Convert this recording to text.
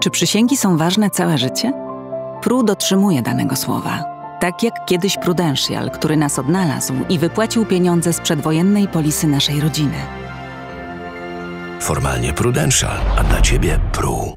Czy przysięgi są ważne całe życie? Pru dotrzymuje danego słowa. Tak jak kiedyś Prudential, który nas odnalazł i wypłacił pieniądze z przedwojennej polisy naszej rodziny. Formalnie Prudential, a dla ciebie Pru.